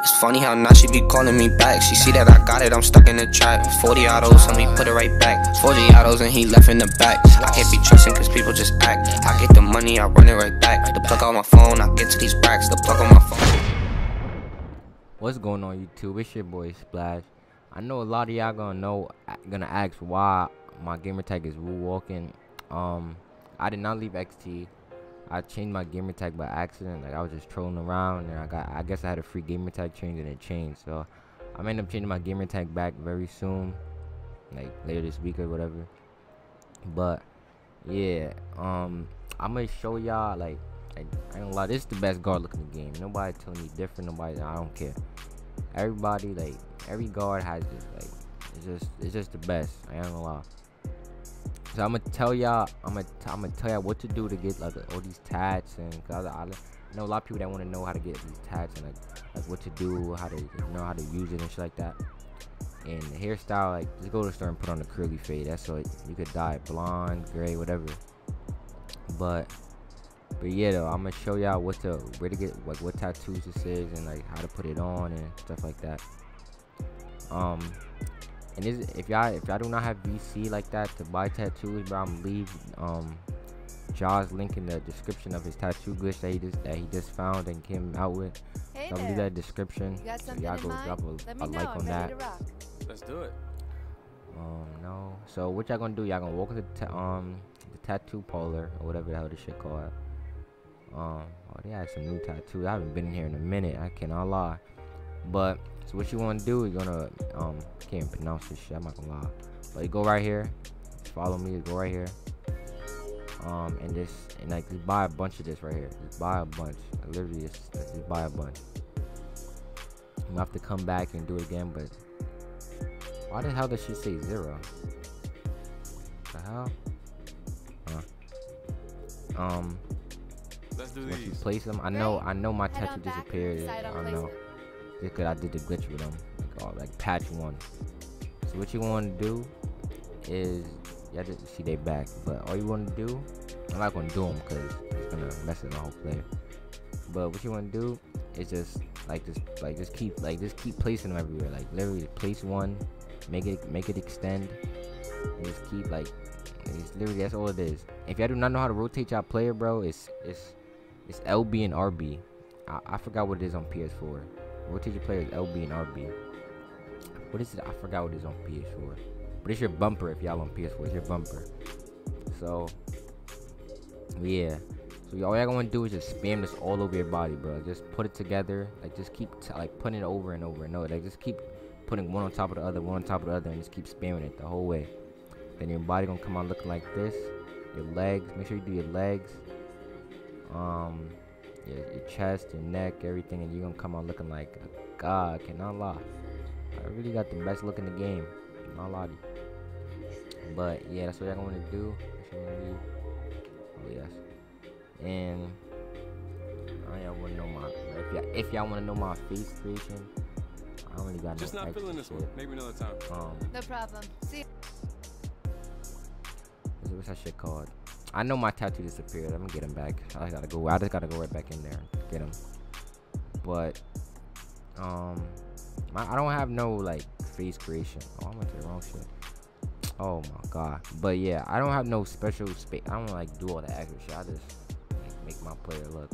It's funny how now she be calling me back. She see that I got it, I'm stuck in the trap. 40 autos, and we put it right back. 40 autos, and he left in the back. I can't be trusting cause people just act. I get the money, I run it right back. The plug on my phone, I get to these racks. The plug on my phone. What's going on YouTube? It's your boy Splash. I know a lot of y'all gonna know, gonna ask why my gamer tag is Woo Walking. Um, I did not leave XT. I changed my gamer tag by accident. Like I was just trolling around, and I got I guess I had a free gamer tag change, and it changed. So I'm end up changing my gamer tag back very soon, like later this week or whatever. But yeah, um, I'm gonna show y'all like. I, I don't lie, this is the best guard looking in the game. Nobody telling me different. Nobody, I don't care. Everybody, like, every guard has this, like, it's just, it's just the best. I ain't gonna lie. So I'm gonna tell y'all, I'm gonna, I'm gonna tell y'all what to do to get like all these tats and cause I, I know a lot of people that want to know how to get these tats and like, like what to do, how to you know how to use it and shit like that. And the hairstyle, like just go to the store and put on a curly fade. That's so you could dye it blonde, gray, whatever. But but yeah though, I'm gonna show y'all what to where to get like what tattoos this is and like how to put it on and stuff like that. Um and is if y'all if y'all do not have VC like that to buy tattoos, bro, I'm leave um Jahh's link in the description of his tattoo glitch that he just that he just found and came out with. Hey so I'm leave that description. You got so something y'all go mind? drop a, Let me a know. like I'm on that. Let's do it. Um no. So what y'all gonna do? Y'all gonna walk to the ta- um the tattoo parlor or whatever the hell this shit called. Um oh they had some new tattoos. I haven't been in here in a minute. I cannot lie. But so what you want to do? You're gonna um can't even pronounce this shit. I'm not gonna lie. But you go right here. Follow me. Go right here. Um and this and like just buy a bunch of this right here. Just buy a bunch. Like, literally just, just buy a bunch. You have to come back and do it again, but why the hell does she say zero? The hell? Huh. Um, Let's do once you place them, I know, I know my Head tattoo on back and disappeared. decide on I know, placement. cause I did the glitch with them, like, oh, like patch one. So what you want to do is, yeah, just see they back, but all you want to do, I'm not gonna do them because it's gonna mess with my whole player. But what you want to do is just like just like just keep like just keep placing them everywhere. Like literally place one, make it make it extend, and just keep like it's literally that's all it is. If y'all do not know how to rotate y'all player, bro, it's it's it's LB and RB. I, I forgot what it is on PS4. Rotate your player is LB and RB. What is it? I forgot what is on PS4. But it's your bumper if y'all on PS4. It's your bumper. So yeah. So all y'all gonna do is just spam this all over your body, bro. Just put it together. Like just keep like putting it over and over and over. Like just keep putting one on top of the other, one on top of the other, and just keep spamming it the whole way. Then your body gonna come out looking like this. Your legs. Make sure you do your legs. Um, your, your chest, your neck, everything, and you're gonna come out looking like a god. Cannot lie. I really got the best look in the game. Not lie to you. But yeah, that's what I'm gonna do. What you wanna do. Oh yes. And I y'all wanna know my if y'all if y'all wanna know my face creation, I don't really got Just no not extra feeling this shit. one. Maybe another time. Um, No problem. See. what's, what's that shit called? I know my tattoo disappeared. I'm gonna get him back. I gotta go. I just gotta go right back in there and get him. But um, my, I don't have no like face creation. Oh, I went to the wrong shit. Oh my god. But yeah, I don't have no special space. I don't like do all the extra shit. I just like, make my player look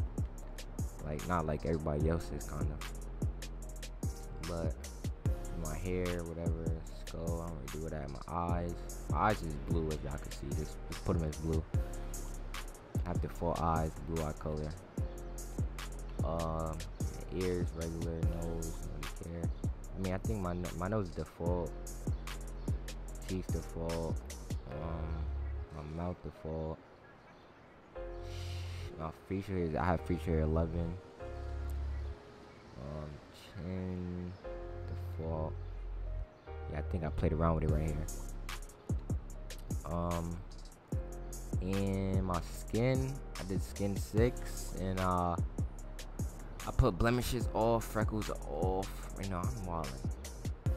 like not like everybody else's kind of. But my hair, whatever, skull, I don't really do that. My eyes, my eyes is blue as y'all can see. Just, just put them as blue. I have the full eyes, blue eye color. Um, ears, regular nose, mean, I think my no- my nose is default. Teeth default. Um, my mouth default. My feature is I have feature 11. Um, chin default. Yeah, I think I played around with it right here. Um, and my skin, I did skin six, and uh, I put blemishes off, freckles off. Right now, I'm wilding.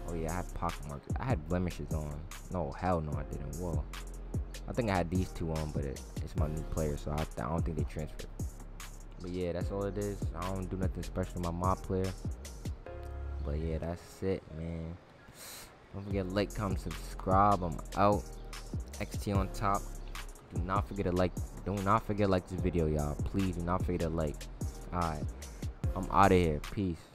Oh yeah, I had pocket marks. I had blemishes on. No, hell no, I didn't. Whoa. I think I had these two on, but it, it's my new player, so I, I don't think they transferred. But yeah, that's all it is. I don't do nothing special to my mob player. But yeah, that's it, man. Don't forget to like, comment, subscribe. I'm out. XT on top. Do not forget to like. Do not forget to like this video, y'all. Please do not forget to like. Alright. I'm out of here. Peace.